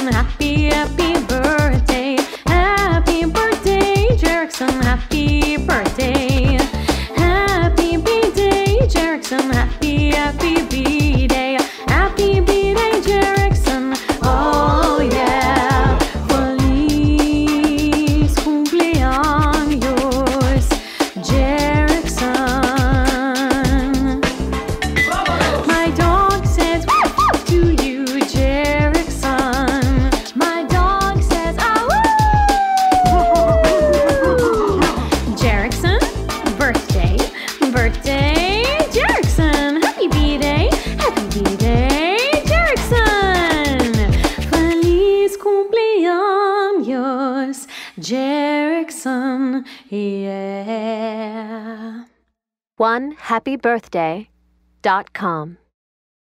Happy, happy birthday, Jerickson. Happy B-Day, happy B-Day, Jerickson. Feliz cumpleaños. Yeah. One happy birthday dot com.